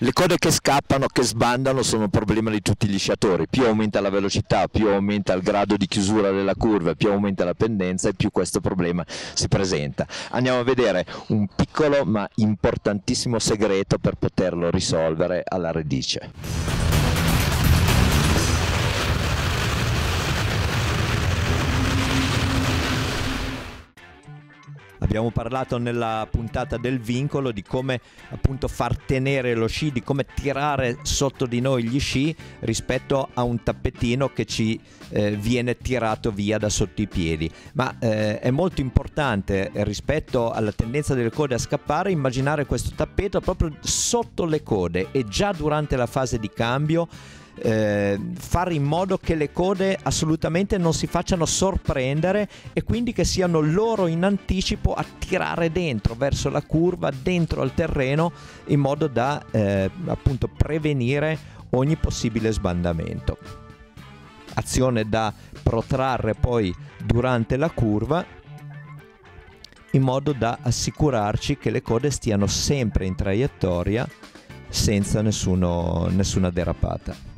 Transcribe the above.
Le code che scappano, che sbandano sono un problema di tutti gli sciatori, più aumenta la velocità, più aumenta il grado di chiusura della curva, più aumenta la pendenza e più questo problema si presenta. Andiamo a vedere un piccolo ma importantissimo segreto per poterlo risolvere alla radice. Abbiamo parlato nella puntata del vincolo di come appunto far tenere lo sci, di come tirare sotto di noi gli sci rispetto a un tappetino che ci eh, viene tirato via da sotto i piedi. Ma eh, è molto importante rispetto alla tendenza delle code a scappare immaginare questo tappeto proprio sotto le code e già durante la fase di cambio eh, fare in modo che le code assolutamente non si facciano sorprendere e quindi che siano loro in anticipo a tirare dentro verso la curva, dentro al terreno, in modo da eh, appunto prevenire ogni possibile sbandamento. Azione da protrarre poi durante la curva in modo da assicurarci che le code stiano sempre in traiettoria senza nessuno, nessuna derapata.